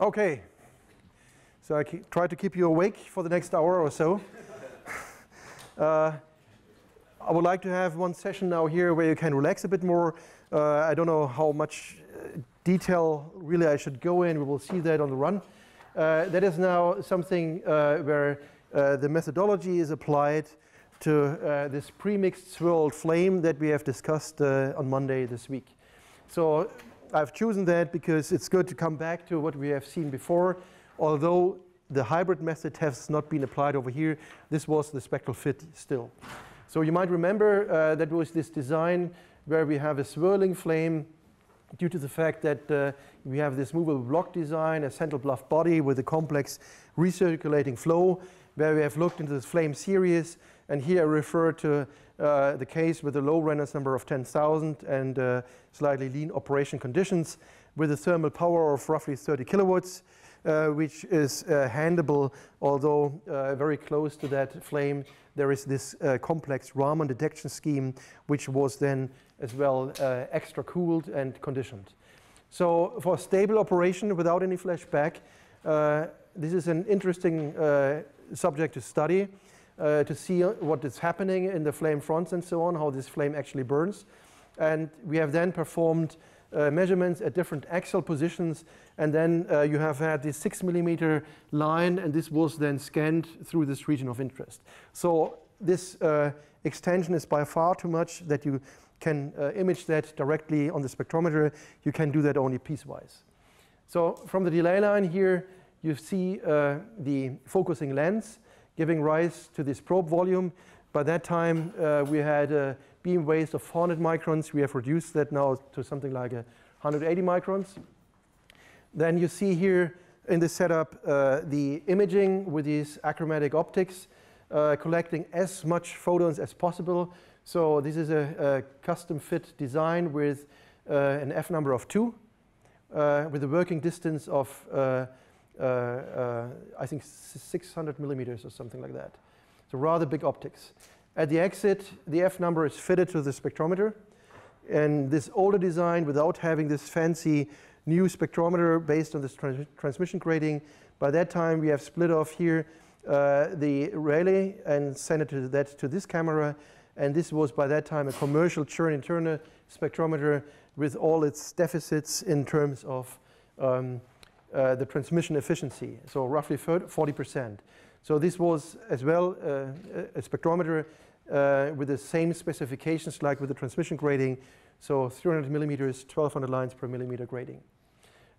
Okay. So I try to keep you awake for the next hour or so. uh, I would like to have one session now here where you can relax a bit more. Uh, I don't know how much uh, detail really I should go in. We will see that on the run. Uh, that is now something uh, where uh, the methodology is applied to this premixed swirled flame that we have discussed on Monday this week. So I've chosen that because it's good to come back to what we have seen before. Although the hybrid method has not been applied over here, this was the spectral fit still. So you might remember uh, that was this design where we have a swirling flame due to the fact that uh, we have this movable block design, a central bluff body with a complex recirculating flow, where we have looked into the flame series, and here I refer to uh, the case with a low Reynolds number of 10,000 and uh, slightly lean operation conditions with a thermal power of roughly 30 kilowatts, uh, which is uh, handleable, although uh, very close to that flame, there is this uh, complex Raman detection scheme, which was then as well extra cooled and conditioned. So for stable operation without any flashback, this is an interesting subject to study uh, to see what is happening in the flame fronts and so on, how this flame actually burns. And we have then performed uh, measurements at different axial positions, and then uh, you have had this six millimeter line, and this was then scanned through this region of interest. So this uh, extension is by far too much that you can uh, image that directly on the spectrometer. You can do that only piecewise. So from the delay line here, you see uh, the focusing lens, giving rise to this probe volume. By that time, uh, we had a beam waist of 400 microns. We have reduced that now to something like 180 microns. Then you see here in the setup uh, the imaging with these achromatic optics, uh, collecting as much photons as possible. So this is a, a custom fit design with uh, an F number of two, uh, with a working distance of uh, uh, uh, I think 600 millimeters or something like that. So rather big optics. At the exit, the F number is fitted to the spectrometer. And this older design, without having this fancy new spectrometer based on this trans transmission grating, by that time we have split off here uh, the Rayleigh and sent it to that to this camera. And this was by that time a commercial Czerny-Turner spectrometer with all its deficits in terms of um, uh, the transmission efficiency, so roughly 40%. So this was as well uh, a spectrometer uh, with the same specifications like with the transmission grating, so 300 millimeters, 1200 lines per millimeter grating.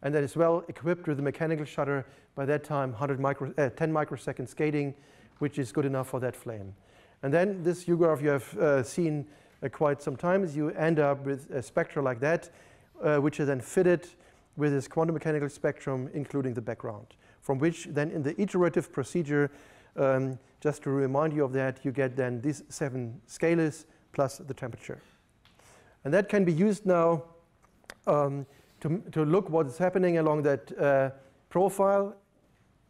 And that is well equipped with a mechanical shutter, by that time 100 micro, uh, 10 microseconds gating, which is good enough for that flame. And then this UGRAPH you have uh, seen uh, quite some times, you end up with a spectra like that, which is then fitted with this quantum mechanical spectrum, including the background, from which then in the iterative procedure, um, just to remind you of that, you get then these seven scalars plus the temperature. And that can be used now um, to, to look what is happening along that uh, profile,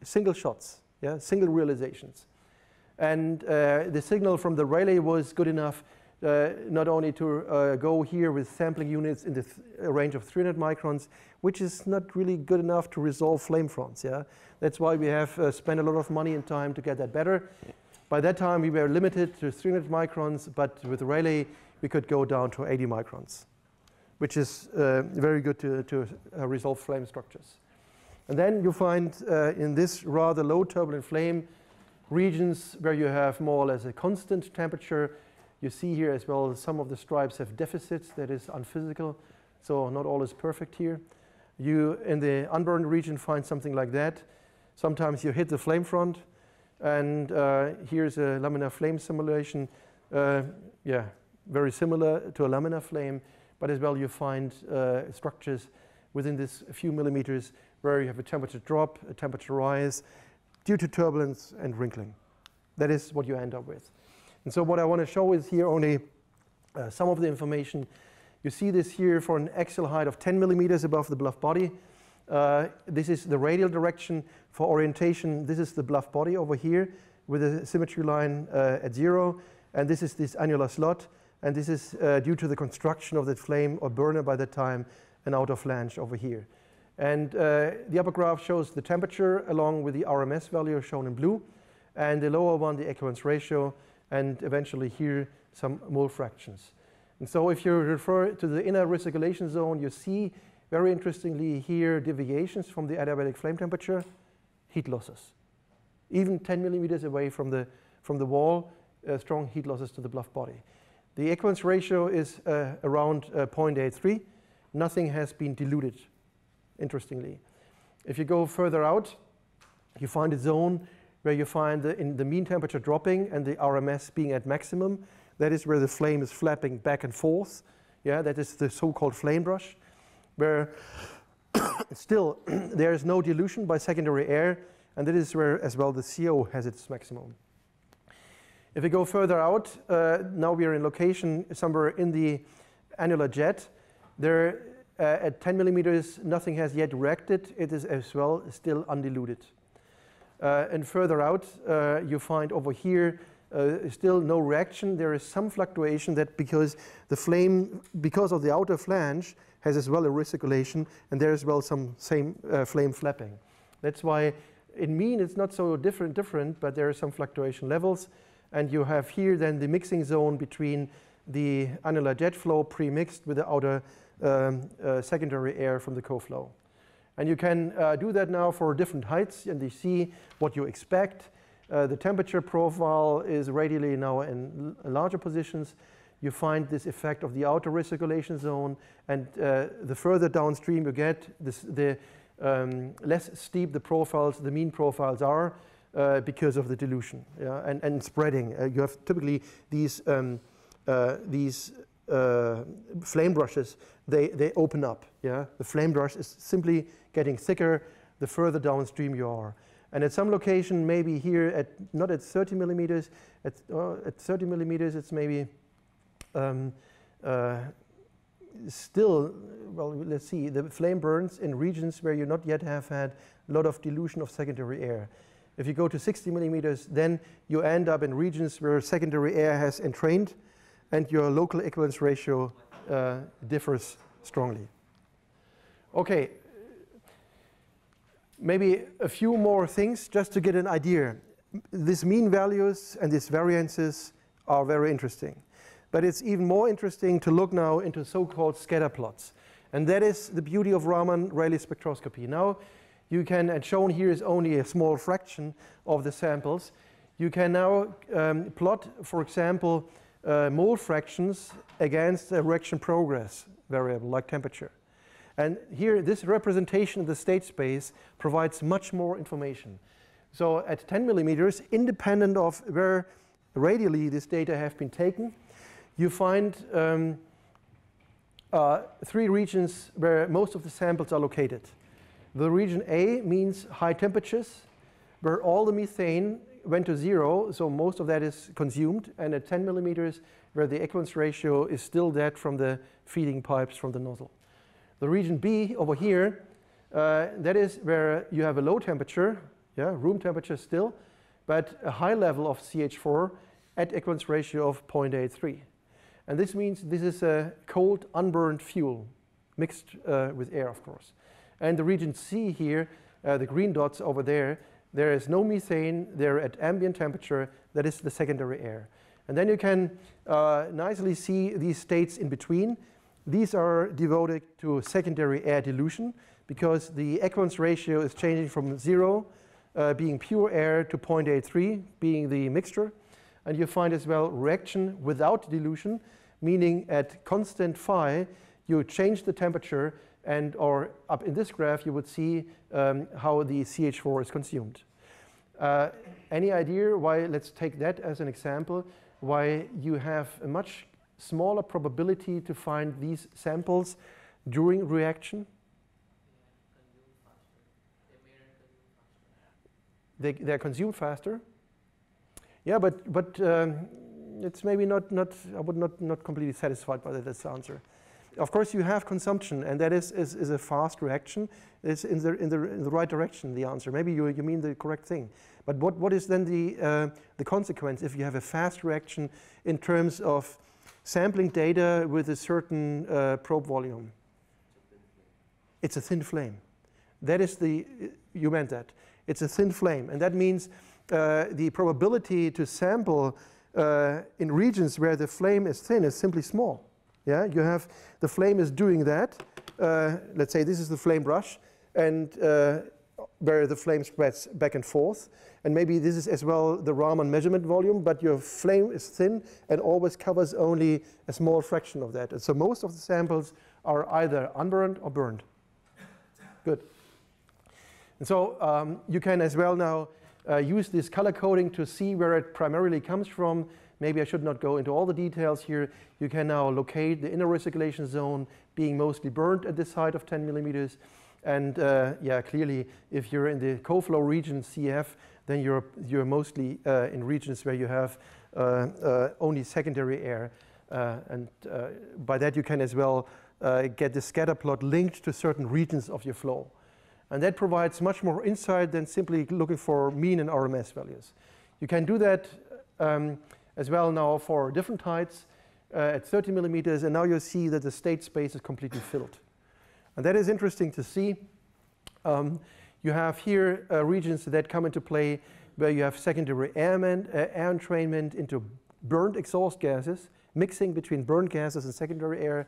single shots, yeah, single realizations. And uh, the signal from the Rayleigh was good enough uh, not only to uh, go here with sampling units in the th range of 300 microns, which is not really good enough to resolve flame fronts. Yeah, That's why we have uh, spent a lot of money and time to get that better. By that time, we were limited to 300 microns, but with Rayleigh, we could go down to 80 microns, which is uh, very good to, to uh, resolve flame structures. And then you find uh, in this rather low turbulent flame regions where you have more or less a constant temperature you see here as well some of the stripes have deficits that is unphysical, so not all is perfect here. You, in the unburned region, find something like that. Sometimes you hit the flame front, and uh, here's a laminar flame simulation. Uh, yeah, very similar to a laminar flame, but as well you find uh, structures within this few millimeters where you have a temperature drop, a temperature rise due to turbulence and wrinkling. That is what you end up with. And so what I want to show is here only uh, some of the information. You see this here for an axial height of 10 millimeters above the bluff body. Uh, this is the radial direction for orientation. This is the bluff body over here with a symmetry line uh, at zero. And this is this annular slot. And this is uh, due to the construction of that flame or burner by that time, an outer flange over here. And uh, the upper graph shows the temperature along with the RMS value shown in blue, and the lower one, the equivalence ratio, and eventually here, some mole fractions. And so if you refer to the inner recirculation zone, you see very interestingly here deviations from the adiabatic flame temperature, heat losses. Even 10 millimeters away from the, from the wall, uh, strong heat losses to the bluff body. The equivalence ratio is uh, around uh, 0.83. Nothing has been diluted, interestingly. If you go further out, you find a zone where you find the, in the mean temperature dropping and the RMS being at maximum. That is where the flame is flapping back and forth. Yeah, that is the so-called flame brush, where still there is no dilution by secondary air, and that is where as well the CO has its maximum. If we go further out, uh, now we are in location somewhere in the annular jet. There, uh, at 10 millimeters, nothing has yet reacted. It is as well still undiluted. Uh, and further out, uh, you find over here uh, still no reaction. There is some fluctuation that because the flame, because of the outer flange, has as well a recirculation, and there as well some same uh, flame flapping. That's why in mean it's not so different, different, but there are some fluctuation levels. And you have here then the mixing zone between the annular jet flow pre-mixed with the outer um, uh, secondary air from the co-flow. And you can uh, do that now for different heights, and you see what you expect. Uh, the temperature profile is radially now in larger positions. You find this effect of the outer recirculation zone, and uh, the further downstream you get, this, the um, less steep the profiles, the mean profiles are, uh, because of the dilution yeah, and, and spreading. Uh, you have typically these, um, uh, these uh, flame brushes, they, they open up. Yeah? The flame brush is simply getting thicker the further downstream you are. And at some location, maybe here at not at 30 millimeters, at, uh, at 30 millimeters, it's maybe um, uh, still, well, let's see, the flame burns in regions where you not yet have had a lot of dilution of secondary air. If you go to 60 millimeters, then you end up in regions where secondary air has entrained and your local equivalence ratio uh, differs strongly. Okay, maybe a few more things just to get an idea. These mean values and these variances are very interesting. But it's even more interesting to look now into so-called scatter plots. And that is the beauty of Raman-Rayleigh spectroscopy. Now, you can, and shown here is only a small fraction of the samples. You can now um, plot, for example, uh, mole fractions against a reaction progress variable like temperature. And here, this representation of the state space provides much more information. So at 10 millimeters, independent of where radially this data have been taken, you find um, uh, three regions where most of the samples are located. The region A means high temperatures, where all the methane went to zero, so most of that is consumed, and at 10 millimeters, where the equivalence ratio is still that from the feeding pipes from the nozzle. The region B over here, uh, that is where you have a low temperature, yeah, room temperature still, but a high level of CH4 at equivalence ratio of 0.83. And this means this is a cold, unburned fuel mixed uh, with air, of course. And the region C here, uh, the green dots over there, there is no methane. They're at ambient temperature. That is the secondary air. And then you can uh, nicely see these states in between. These are devoted to secondary air dilution because the equivalence ratio is changing from zero, uh, being pure air, to 0.83, being the mixture. And you find as well reaction without dilution, meaning at constant phi, you change the temperature and or up in this graph, you would see um, how the CH4 is consumed. Uh, any idea why, let's take that as an example, why you have a much smaller probability to find these samples during reaction? They, they're consumed faster. Yeah, but, but um, it's maybe not, not, I would not, not completely satisfied by this answer of course, you have consumption, and that is, is, is a fast reaction. It's in the, in, the, in the right direction, the answer. Maybe you, you mean the correct thing. But what, what is then the, uh, the consequence if you have a fast reaction in terms of sampling data with a certain uh, probe volume? It's a thin flame. that is the, you meant that. It's a thin flame, and that means uh, the probability to sample uh, in regions where the flame is thin is simply small. Yeah, you have the flame is doing that. Uh, let's say this is the flame brush, and uh, where the flame spreads back and forth. And maybe this is as well the Raman measurement volume, but your flame is thin and always covers only a small fraction of that. And so most of the samples are either unburned or burned. Good. And so um, you can as well now uh, use this color coding to see where it primarily comes from. Maybe I should not go into all the details here. You can now locate the inner recirculation zone being mostly burned at this height of 10 millimeters. And uh, yeah, clearly, if you're in the co-flow region CF, then you're, you're mostly uh, in regions where you have uh, uh only secondary air. Uh, and uh, by that, you can as well get the scatter plot linked to certain regions of your flow. And that provides much more insight than simply looking for mean and RMS values. You can do that um, as well now for different heights uh, at 30 millimeters, and now you see that the state space is completely filled. And that is interesting to see. Um, you have here uh, regions that come into play where you have secondary airman, uh, air entrainment into burned exhaust gases, mixing between burned gases and secondary air.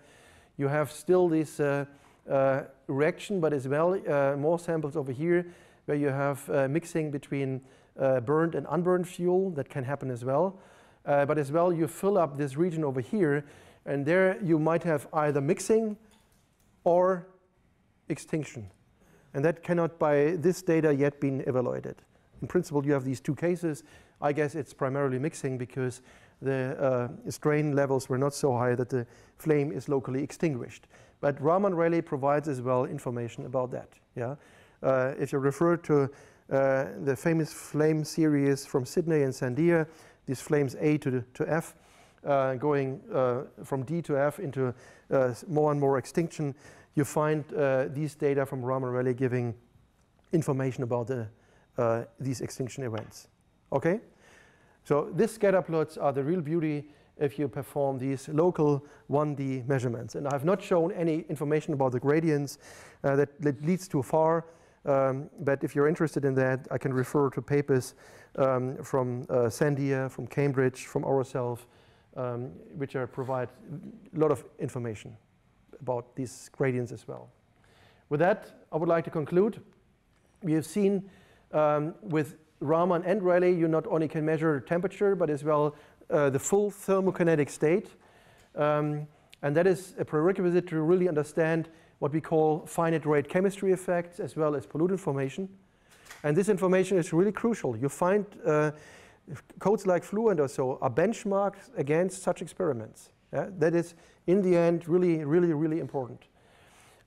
You have still this uh, uh, reaction, but as well uh, more samples over here where you have mixing between burned and unburned fuel that can happen as well. But as well, you fill up this region over here, and there you might have either mixing or extinction. And that cannot, by this data, yet been evaluated. In principle, you have these two cases. I guess it's primarily mixing because the uh, strain levels were not so high that the flame is locally extinguished. But Raman-Rayleigh provides as well information about that. Yeah? Uh, if you refer to uh, the famous flame series from Sydney and Sandia, these flames A to, to F, uh, going uh, from D to F into uh, more and more extinction, you find uh, these data from Raman-Rayleigh giving information about the, these extinction events. Okay? So these scatter plots are the real beauty if you perform these local 1D measurements. And I have not shown any information about the gradients uh, that, that, leads too far. Um, but if you're interested in that, I can refer to papers um, from uh, Sandia, from Cambridge, from ourselves, um, which are provide a lot of information about these gradients as well. With that, I would like to conclude. We have seen um, with Raman and Rayleigh, you not only can measure temperature, but as well uh, the full thermokinetic state. Um, and that is a prerequisite to really understand what we call finite rate chemistry effects as well as pollutant formation. And this information is really crucial. You find uh, codes like Fluent or so are benchmarked against such experiments. Yeah? That is, in the end, really, really, really important.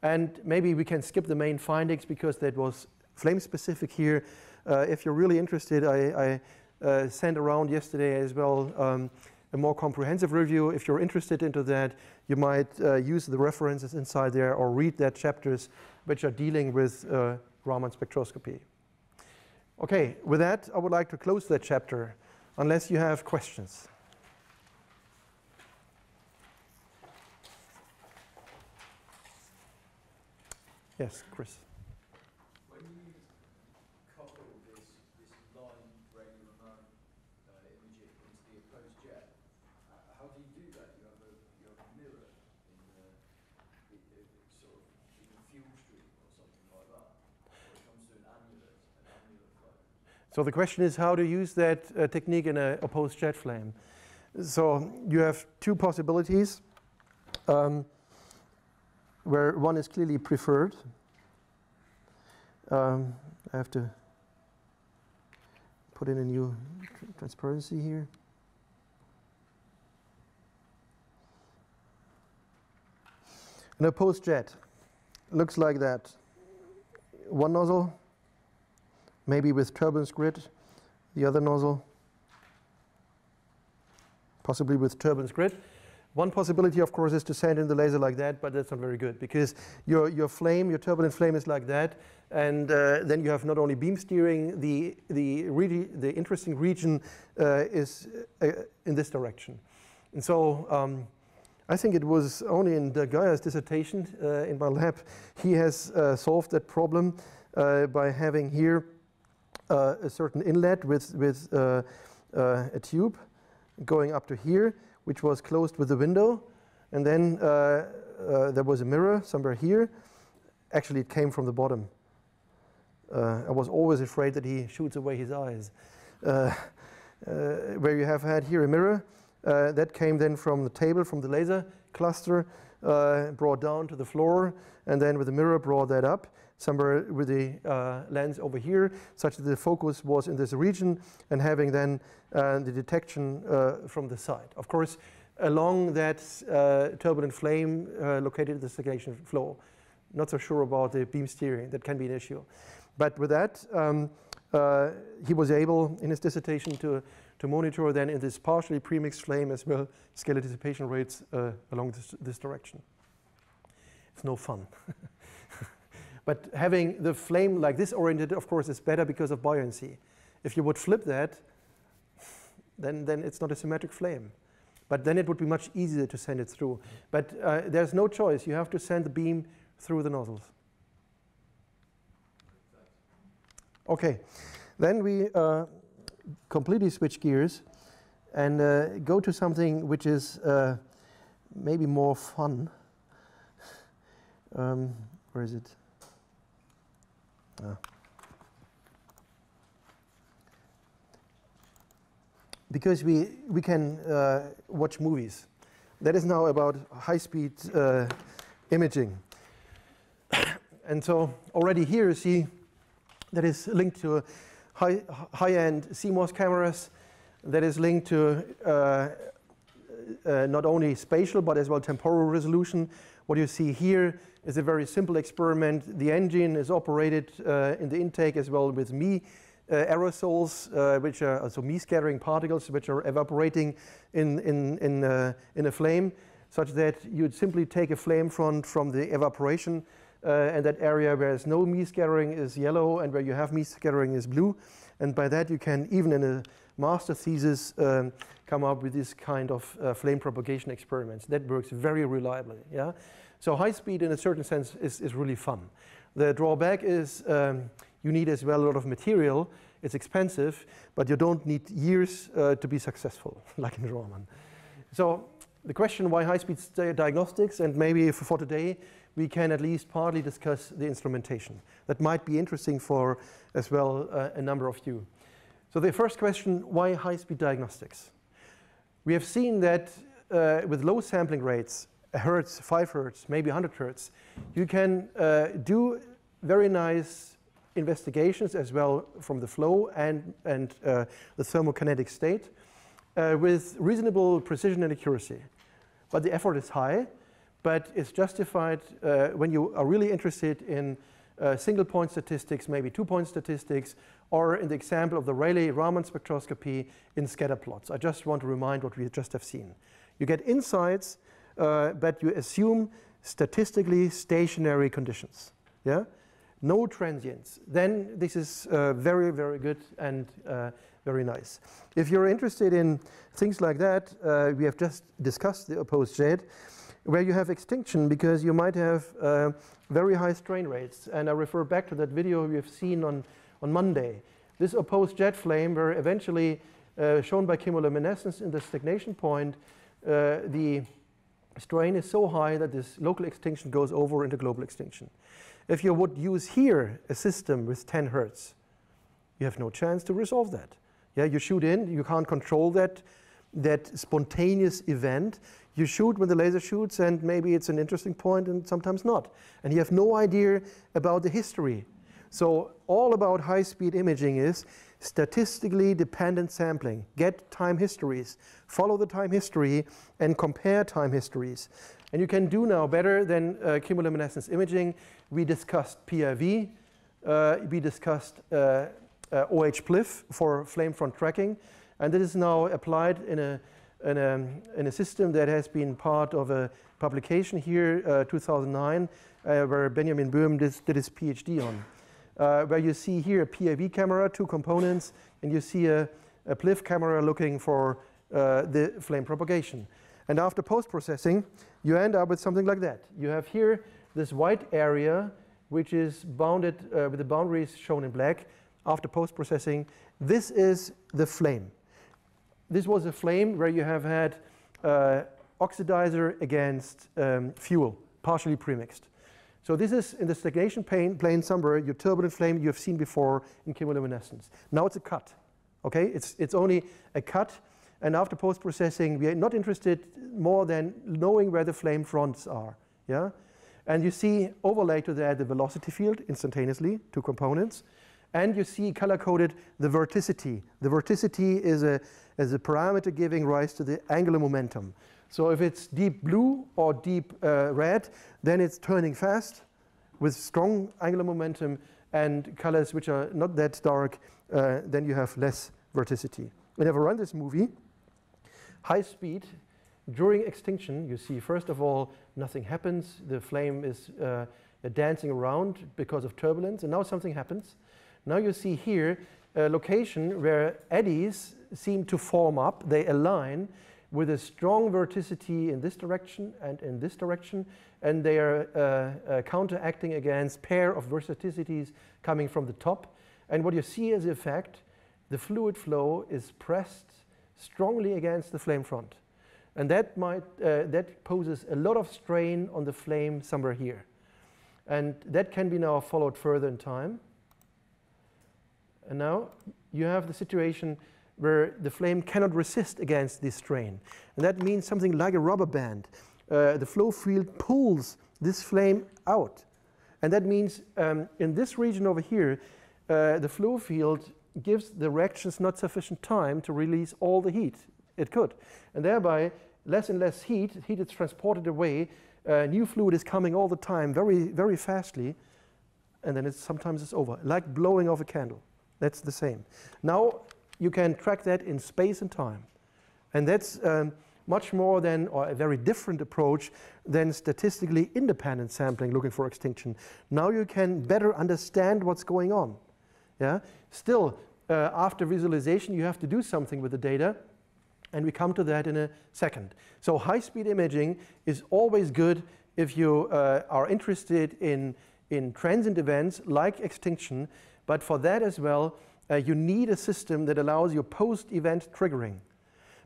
And maybe we can skip the main findings because that was flame specific here. Uh, if you're really interested, I, I uh, sent around yesterday as well um, a more comprehensive review. If you're interested into that, you might uh, use the references inside there or read that chapters which are dealing with uh, Raman spectroscopy. Okay, with that, I would like to close that chapter, unless you have questions. Yes, Chris. So the question is how to use that uh, technique in an opposed jet flame. So you have two possibilities um, where one is clearly preferred. Um, I have to put in a new tr transparency here. An opposed jet looks like that. One nozzle maybe with turbulence grid, the other nozzle, possibly with turbulence grid. One possibility, of course, is to send in the laser like that, but that's not very good because your, your flame, your turbulent flame is like that, and uh, then you have not only beam steering, the, the, really, the interesting region uh, is uh, in this direction. And so um, I think it was only in De Geyer's dissertation uh, in my lab, he has uh, solved that problem uh, by having here a certain inlet with, with uh, uh, a tube going up to here, which was closed with a window. And then there was a mirror somewhere here. Actually, it came from the bottom. I was always afraid that he shoots away his eyes. where you have had here a mirror, uh, that came then from the table, from the laser cluster, uh, brought down to the floor, and then with the mirror brought that up somewhere with the uh, lens over here, such that the focus was in this region, and having then uh, the detection uh, from the side. Of course, along that uh, turbulent flame located in the stagnation flow. Not so sure about the beam steering, that can be an issue. But with that, um, he was able, in his dissertation, to to monitor then in this partially premixed flame as well scalar dissipation rates uh, along this, this direction. It's no fun. but having the flame like this oriented, of course, is better because of buoyancy. If you would flip that, then, then it's not a symmetric flame. But then it would be much easier to send it through. But uh, there's no choice. You have to send the beam through the nozzles. Okay, then we uh, completely switch gears and uh, go to something which is uh, maybe more fun. Um, where is it? Because we, we can uh, watch movies. That is now about high-speed uh, imaging. and so already here you see that is linked to high, high-end CMOS cameras that is linked to uh, uh, not only spatial but as well temporal resolution. What you see here is a very simple experiment. The engine is operated uh, in the intake as well with Mie uh, aerosols, uh, which are also Mie scattering particles, which are evaporating in, in, in, uh, in a flame, such that you'd simply take a flame front from the evaporation uh, and that area where there's no Mie scattering is yellow and where you have Mie scattering is blue. And by that you can, even in a master thesis, um, come up with this kind of uh, flame propagation experiments. That works very reliably. Yeah? So high speed in a certain sense is, is really fun. The drawback is um, you need as well a lot of material. It's expensive, but you don't need years uh, to be successful, like in Raman. So the question why high-speed diagnostics, and maybe for today, we can at least partly discuss the instrumentation. That might be interesting for as well uh, a number of you. So the first question, why high-speed diagnostics? We have seen that uh, with low sampling rates, hertz, five hertz, maybe 100 hertz, you can uh, do very nice investigations as well from the flow and, and uh, the thermokinetic state uh, with reasonable precision and accuracy. But the effort is high, but it's justified uh, when you are really interested in uh, single point statistics, maybe two point statistics, or in the example of the Rayleigh-Raman spectroscopy in scatter plots. I just want to remind what we just have seen. You get insights, uh, but you assume statistically stationary conditions. Yeah? No transients. Then this is uh, very, very good and uh, very nice. If you're interested in things like that, uh, we have just discussed the opposed jet where you have extinction because you might have uh, very high strain rates. And I refer back to that video we have seen on, on Monday. This opposed jet flame where eventually uh, shown by chemiluminescence in the stagnation point, the strain is so high that this local extinction goes over into global extinction. If you would use here a system with 10 hertz, you have no chance to resolve that. Yeah, you shoot in, you can't control that, that spontaneous event. You shoot when the laser shoots, and maybe it's an interesting point, and sometimes not. And you have no idea about the history. So all about high-speed imaging is statistically dependent sampling. Get time histories, follow the time history, and compare time histories. And you can do now better than uh, chemiluminescence imaging. We discussed PIV. Uh, we discussed uh, uh OH-PLIF for flame front tracking. And this is now applied in a in a, in a system that has been part of a publication here, uh, 2009, uh, where Benjamin Böhm did, did his PhD on. Uh, where you see here a PIV camera, two components, and you see a, a PLIF camera looking for uh, the flame propagation. And after post-processing, you end up with something like that. You have here this white area which is bounded uh, with the boundaries shown in black after post-processing. This is the flame. This was a flame where you have had uh, oxidizer against um, fuel, partially premixed. So this is in the stagnation plane, plane somewhere, your turbulent flame you have seen before in chemiluminescence. Now it's a cut, okay? It's, it's only a cut, and after post-processing, we are not interested more than knowing where the flame fronts are, yeah? And you see overlay to that the velocity field instantaneously, two components, and you see color-coded the vorticity. The vorticity is a, is a parameter giving rise to the angular momentum. So if it's deep blue or deep uh, red, then it's turning fast with strong angular momentum and colors which are not that dark, uh, then you have less vorticity. Whenever I run this movie, high speed, during extinction, you see, first of all, nothing happens. The flame is uh, dancing around because of turbulence, and now something happens. Now you see here a location where eddies seem to form up, they align, with a strong vorticity in this direction and in this direction, and they are uh, uh, counteracting against pair of vorticities coming from the top. And what you see as effect, the fluid flow is pressed strongly against the flame front. And that, might, uh, that poses a lot of strain on the flame somewhere here. And that can be now followed further in time. And now you have the situation where the flame cannot resist against this strain. And that means something like a rubber band. Uh, the flow field pulls this flame out. And that means um, in this region over here, uh, the flow field gives the reactions not sufficient time to release all the heat it could. And thereby, less and less heat, heat is transported away, uh, new fluid is coming all the time, very, very fastly, and then it's, sometimes it's over, like blowing off a candle. That's the same. Now, you can track that in space and time. And that's um, much more than, or a very different approach than statistically independent sampling looking for extinction. Now you can better understand what's going on. Yeah? Still, uh, after visualization, you have to do something with the data, and we come to that in a second. So high-speed imaging is always good if you uh, are interested in, in transient events like extinction, but for that as well, uh, you need a system that allows your post-event triggering.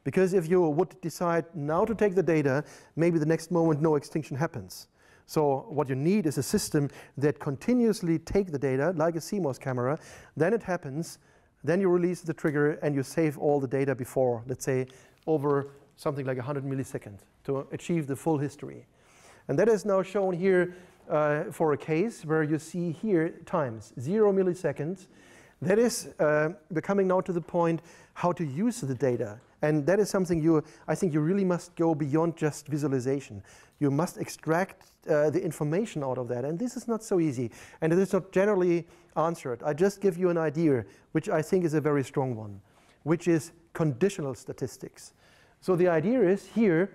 Because if you would decide now to take the data, maybe the next moment no extinction happens. So what you need is a system that continuously take the data, like a CMOS camera, then it happens, then you release the trigger and you save all the data before, let's say, over something like 100 milliseconds to achieve the full history. And that is now shown here uh, for a case where you see here times, zero milliseconds, that is uh, coming now to the point how to use the data. And that is something you, I think you really must go beyond just visualization. You must extract uh, the information out of that. And this is not so easy. And it is not generally answered. I just give you an idea, which I think is a very strong one, which is conditional statistics. So the idea is here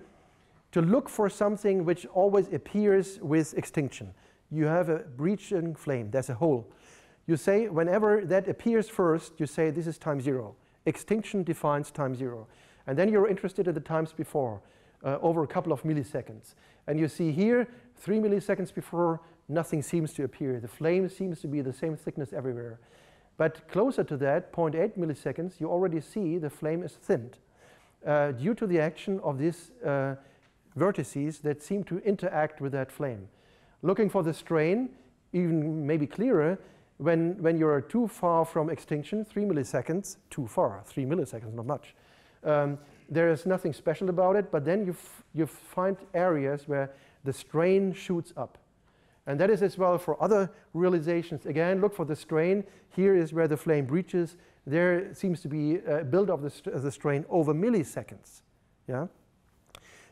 to look for something which always appears with extinction. You have a breaching flame, there's a hole you say whenever that appears first, you say this is time zero. Extinction defines time zero. And then you're interested in the times before, uh, over a couple of milliseconds. And you see here, three milliseconds before, nothing seems to appear. The flame seems to be the same thickness everywhere. But closer to that, 0.8 milliseconds, you already see the flame is thinned uh, due to the action of these uh, vortices that seem to interact with that flame. Looking for the strain, even maybe clearer, when, when you're too far from extinction, three milliseconds, too far, three milliseconds, not much, um, there is nothing special about it, but then you, you find areas where the strain shoots up. And that is as well for other realizations. Again, look for the strain. Here is where the flame breaches. There seems to be a build of the, st the strain over milliseconds. Yeah.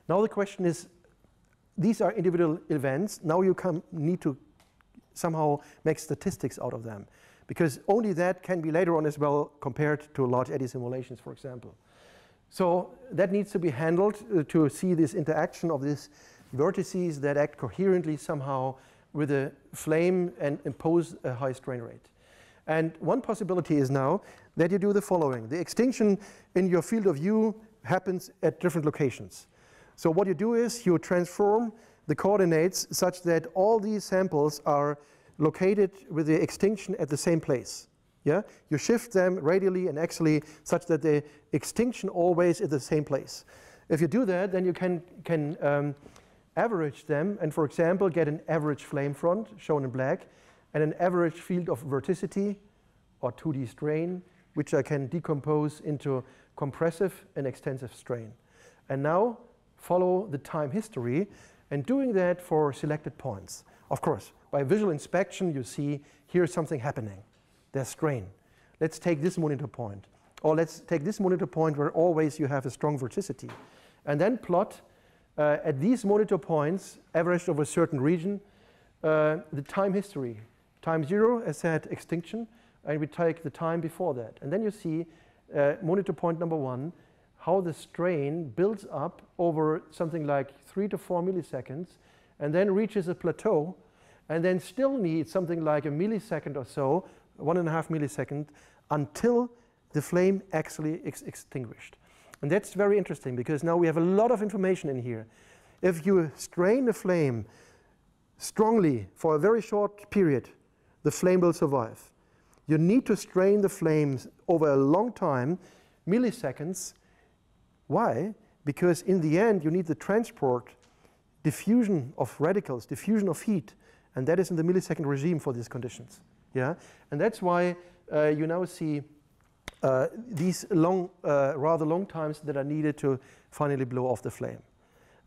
Now the question is, these are individual events. Now you come, need to somehow make statistics out of them. Because only that can be later on as well compared to large eddy simulations, for example. So that needs to be handled uh, to see this interaction of these vortices that act coherently somehow with a flame and impose a high strain rate. And one possibility is now that you do the following. The extinction in your field of view happens at different locations. So what you do is you transform the coordinates such that all these samples are located with the extinction at the same place. Yeah? You shift them radially and axially such that the extinction always is the same place. If you do that, then you can, can um, average them and, for example, get an average flame front, shown in black, and an average field of vorticity, or 2D strain, which I can decompose into compressive and extensive strain. And now follow the time history, and doing that for selected points. Of course, by visual inspection, you see here's something happening. There's strain. Let's take this monitor point. Or let's take this monitor point where always you have a strong vorticity. And then plot uh, at these monitor points, averaged over a certain region, uh, the time history. Time zero, as said, extinction, and we take the time before that. And then you see uh, monitor point number one, how the strain builds up over something like three to four milliseconds, and then reaches a plateau, and then still needs something like a millisecond or so, one and a half millisecond, until the flame actually ex extinguished. And that's very interesting because now we have a lot of information in here. If you strain the flame strongly for a very short period, the flame will survive. You need to strain the flames over a long time, milliseconds. Why? Because in the end, you need the transport, diffusion of radicals, diffusion of heat, and that is in the millisecond regime for these conditions. Yeah? And that's why uh, you now see uh, these long, uh, rather long times that are needed to finally blow off the flame.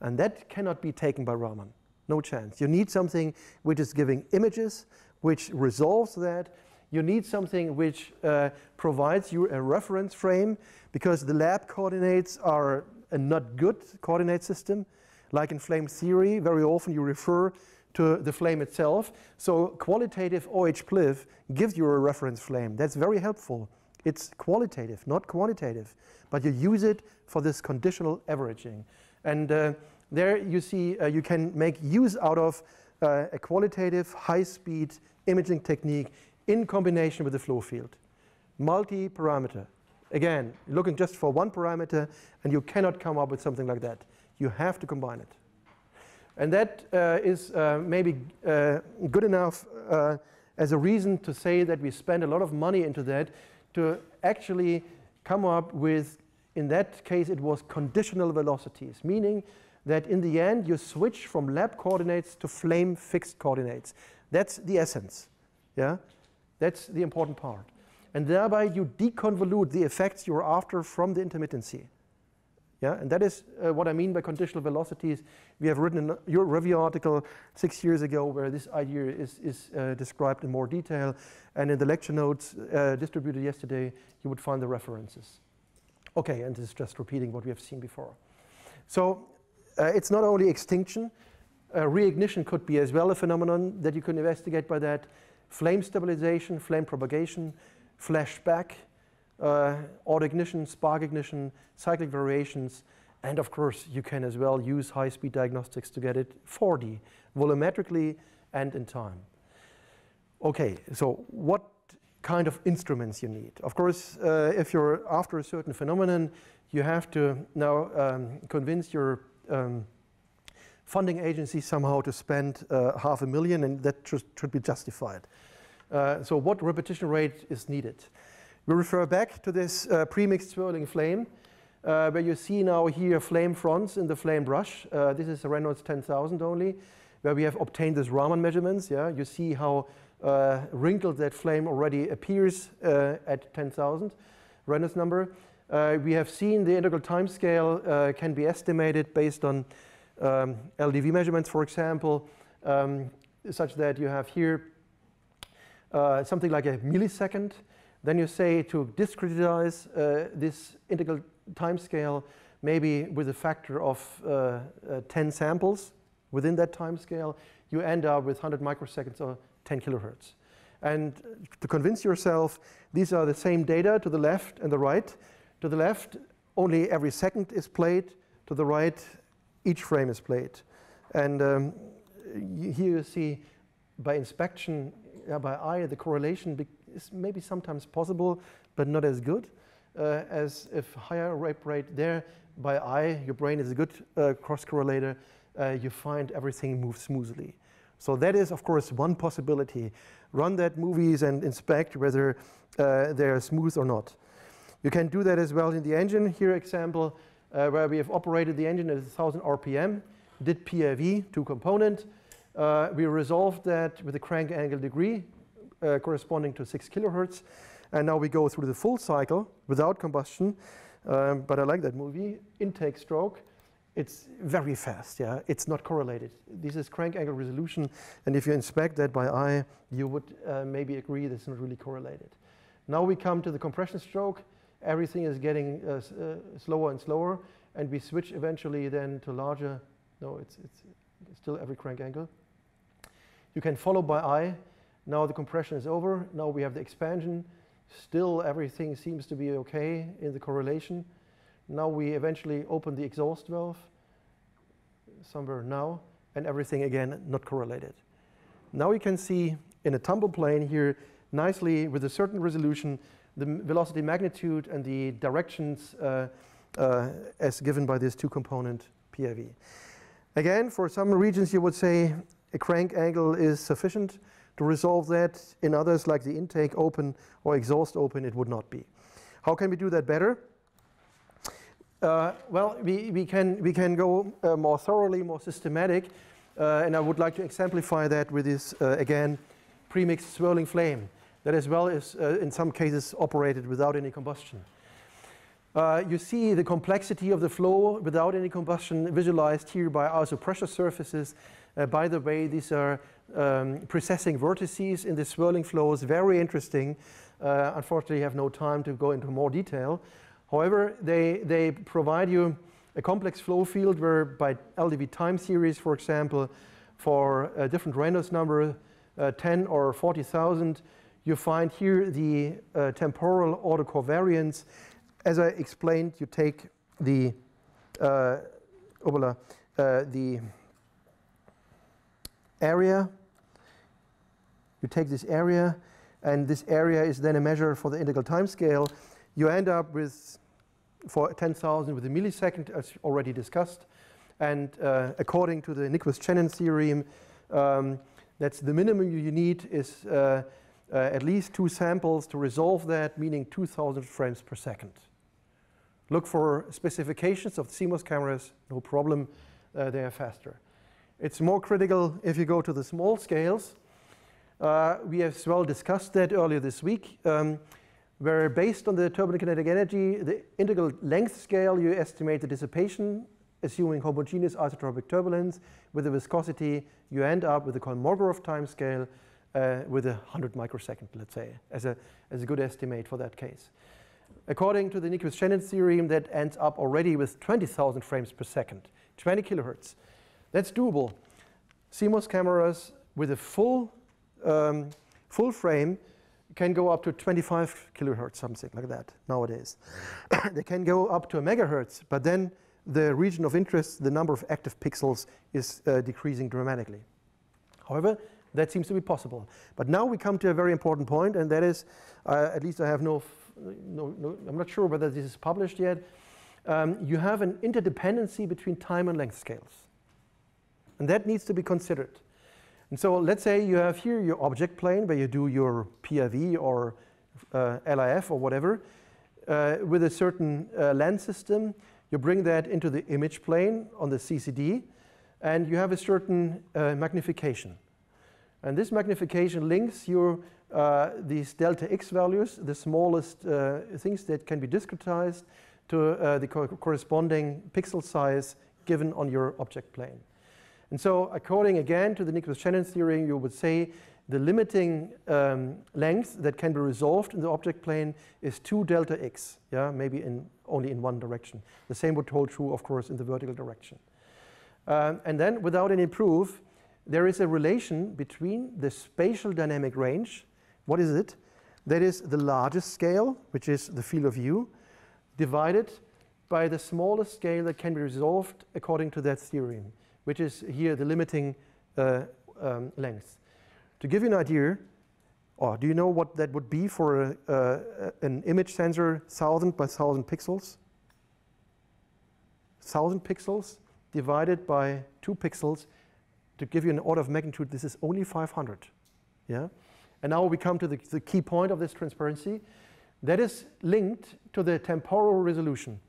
And that cannot be taken by Raman. No chance. You need something which is giving images, which resolves that. You need something which uh, provides you a reference frame because the lab coordinates are a not good coordinate system. Like in flame theory, very often you refer to the flame itself. So qualitative OH-PLIF gives you a reference flame. That's very helpful. It's qualitative, not quantitative, but you use it for this conditional averaging. And uh, there you see uh, you can make use out of uh, a qualitative high-speed imaging technique in combination with the flow field. Multi-parameter. Again, looking just for one parameter, and you cannot come up with something like that. You have to combine it. And that uh, is uh, maybe uh, good enough uh, as a reason to say that we spend a lot of money into that to actually come up with, in that case, it was conditional velocities, meaning that in the end you switch from lab coordinates to flame fixed coordinates. That's the essence. Yeah? That's the important part. And thereby you deconvolute the effects you're after from the intermittency. Yeah, and that is uh, what I mean by conditional velocities. We have written in your review article six years ago where this idea is, is uh, described in more detail. And in the lecture notes uh, distributed yesterday, you would find the references. Okay, and this is just repeating what we have seen before. So uh, it's not only extinction, uh, reignition could be as well a phenomenon that you can investigate by that. Flame stabilization, flame propagation, flashback, uh, auto ignition, spark ignition, cyclic variations, and of course you can as well use high-speed diagnostics to get it 4D, volumetrically and in time. Okay, so what kind of instruments you need? Of course, uh, if you're after a certain phenomenon, you have to now um, convince your um, funding agency somehow to spend uh, half a million, and that should be justified. Uh, so what repetition rate is needed? We refer back to this uh, premixed swirling flame, uh, where you see now here flame fronts in the flame brush. Uh, this is a Reynolds 10,000 only, where we have obtained this Raman measurements. Yeah, You see how uh, wrinkled that flame already appears at 10,000 Reynolds number. We have seen the integral time scale can be estimated based on um, LDV measurements, for example, um, such that you have here something like a millisecond then you say to discretize uh, this integral time scale maybe with a factor of uh, uh, 10 samples within that time scale, you end up with 100 microseconds or 10 kilohertz. And to convince yourself, these are the same data to the left and the right. To the left, only every second is played. To the right, each frame is played. And um, here you see by inspection, uh, by eye, the correlation is maybe sometimes possible, but not as good uh, as if higher rep rate there by eye, your brain is a good uh, cross correlator, uh, you find everything moves smoothly. So that is, of course, one possibility. Run that movies and inspect whether uh, they're smooth or not. You can do that as well in the engine. Here example uh, where we have operated the engine at 1000 RPM, did PIV, two component. Uh, we resolved that with a crank angle degree uh, corresponding to 6 kilohertz. And now we go through the full cycle without combustion. Um, but I like that movie, intake stroke. It's very fast, yeah. It's not correlated. This is crank angle resolution. And if you inspect that by eye, you would uh, maybe agree that it's not really correlated. Now we come to the compression stroke. Everything is getting uh, uh, slower and slower. And we switch eventually then to larger, no, it's, it's still every crank angle. You can follow by eye. Now the compression is over. Now we have the expansion. Still everything seems to be okay in the correlation. Now we eventually open the exhaust valve somewhere now and everything again not correlated. Now we can see in a tumble plane here nicely with a certain resolution the velocity magnitude and the directions uh, uh, as given by this two component PIV. Again, for some regions you would say a crank angle is sufficient to resolve that. In others, like the intake open or exhaust open, it would not be. How can we do that better? Uh, well, we, we, can, we can go uh, more thoroughly, more systematic, uh, and I would like to exemplify that with this, uh, again, premixed swirling flame that as well is, uh, in some cases, operated without any combustion. Uh, you see the complexity of the flow without any combustion visualized here by also pressure surfaces. Uh, by the way, these are um, precessing vortices in the swirling flows, very interesting. Uh, unfortunately, I have no time to go into more detail. However, they, they provide you a complex flow field where by LDV time series, for example, for a different Reynolds number, uh, 10 or 40,000, you find here the uh, temporal autocovariance as I explained, you take the uh, uh, the area, you take this area, and this area is then a measure for the integral time scale. You end up with, for 10,000 with a millisecond, as already discussed. And uh, according to the Nyquist-Shannon theorem, um, that's the minimum you need is uh, uh, at least two samples to resolve that, meaning 2,000 frames per second. Look for specifications of CMOS cameras, no problem, uh, they are faster. It's more critical if you go to the small scales. Uh, we have as well discussed that earlier this week, um, where based on the turbulent kinetic energy, the integral length scale, you estimate the dissipation, assuming homogeneous isotropic turbulence. With the viscosity, you end up with the Kolmogorov time scale uh, with a 100 microsecond, let's say, as a, as a good estimate for that case. According to the Nyquist-Shannon theorem, that ends up already with 20,000 frames per second, 20 kilohertz. That's doable. CMOS cameras with a full, um, full frame can go up to 25 kilohertz, something like that nowadays. they can go up to a megahertz, but then the region of interest, the number of active pixels is uh, decreasing dramatically. However, that seems to be possible. But now we come to a very important point, and that is, uh, at least I have no no, no, I'm not sure whether this is published yet, um, you have an interdependency between time and length scales. And that needs to be considered. And so let's say you have here your object plane where you do your PIV or uh, LIF or whatever uh, with a certain uh, lens system. You bring that into the image plane on the CCD and you have a certain uh, magnification. And this magnification links your uh, these delta x values, the smallest uh, things that can be discretized to uh, the co corresponding pixel size given on your object plane. And so according again to the Nyquist-Shannon theory, you would say the limiting um, length that can be resolved in the object plane is 2 delta x, yeah, maybe in only in one direction. The same would hold true, of course, in the vertical direction. Um, and then without any proof, there is a relation between the spatial dynamic range what is it? That is the largest scale, which is the field of view, divided by the smallest scale that can be resolved according to that theorem, which is here the limiting uh, um, length. To give you an idea, or do you know what that would be for a, an image sensor 1000 by 1000 pixels? 1000 pixels divided by 2 pixels to give you an order of magnitude, this is only 500. Yeah? And now we come to the, the key point of this transparency. That is linked to the temporal resolution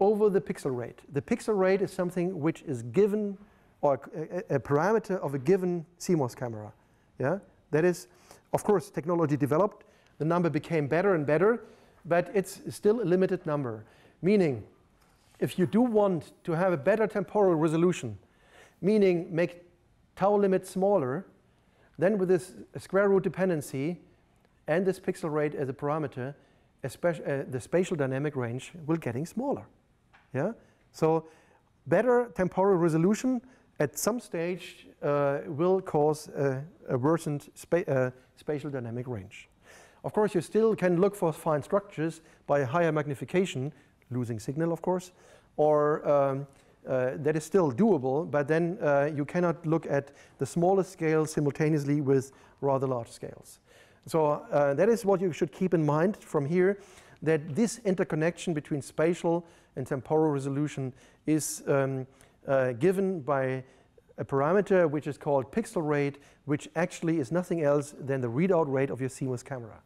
over the pixel rate. The pixel rate is something which is given, or a, a, parameter of a given CMOS camera. Yeah? That is, of course, technology developed. The number became better and better, but it's still a limited number. Meaning, if you do want to have a better temporal resolution, meaning make tau limit smaller, then with this square root dependency and this pixel rate as a parameter, uh, the spatial dynamic range will getting smaller. Yeah? So better temporal resolution at some stage uh, will cause a, worsened spa uh, spatial dynamic range. Of course, you still can look for fine structures by higher magnification, losing signal, of course, or um, uh, that is still doable, but then uh, you cannot look at the smallest scale simultaneously with rather large scales. So uh, that is what you should keep in mind from here, that this interconnection between spatial and temporal resolution is um, uh, given by a parameter which is called pixel rate, which actually is nothing else than the readout rate of your CMOS camera.